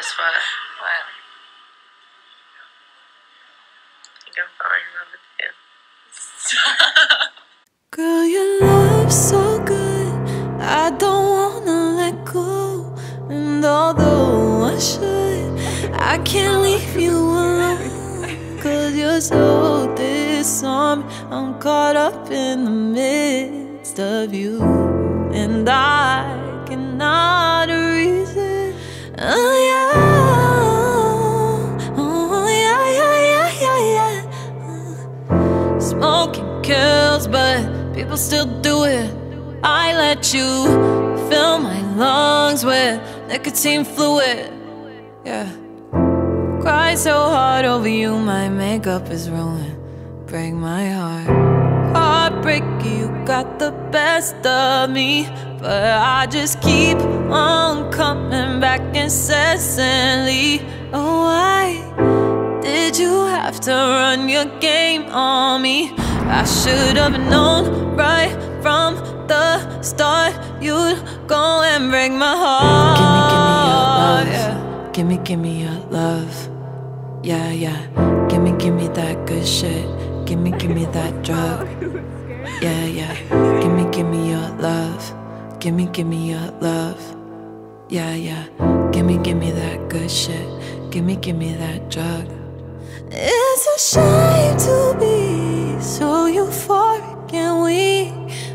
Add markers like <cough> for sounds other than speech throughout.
Guess what? What? I think falling in love with you. <laughs> Girl, your love's so good. I don't wanna let go. And although I should, I can't leave you alone. Cause you're so disarmed. I'm caught up in the midst of you. And I cannot people still do it. I let you fill my lungs with nicotine fluid. Yeah. Cry so hard over you, my makeup is ruined. Break my heart. Heartbreak, you got the best of me. But I just keep on coming back incessantly. Oh, why? Did you have to run your game on me? I should have known right from the start you'd go and break my heart. Gimme, gimme your love. Yeah, yeah. Gimme, gimme that good shit. Gimme, gimme that drug. Yeah, yeah. Gimme, gimme your love. Gimme, gimme your love. Yeah, yeah. Gimme, gimme that good shit. Gimme, gimme that drug. It's a shame to be so euphoric and weak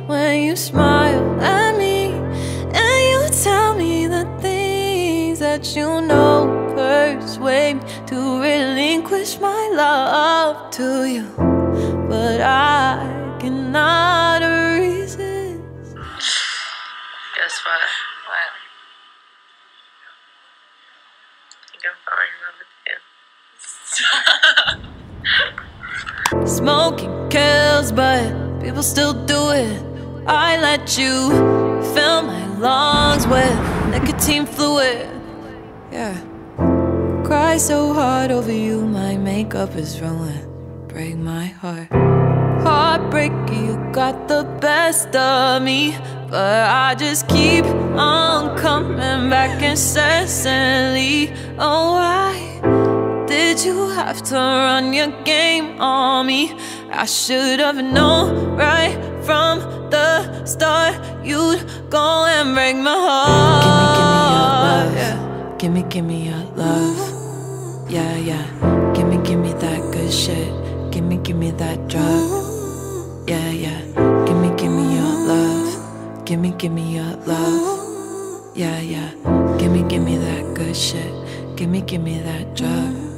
when you smile at me and you tell me the things that you know persuade me to relinquish my love to you. But I cannot resist. Guess what? What? I think I'm falling in love with you. <laughs> Smoking kills, but people still do it. I let you fill my lungs with nicotine fluid. Yeah. Cry so hard over you, my makeup is ruined. Break my heart. Heartbreak, you got the best of me. But I just keep on coming back incessantly. Oh, why? Did you have to run your game on me? I should have known right from the start you'd go and break my heart. Gimme, gimme your love. Yeah, yeah. Gimme, gimme that good shit. Gimme, gimme that drug. Yeah, yeah. Gimme, gimme your love. Gimme, gimme your love. Yeah, yeah. Gimme, gimme that good shit. Gimme, gimme that drug.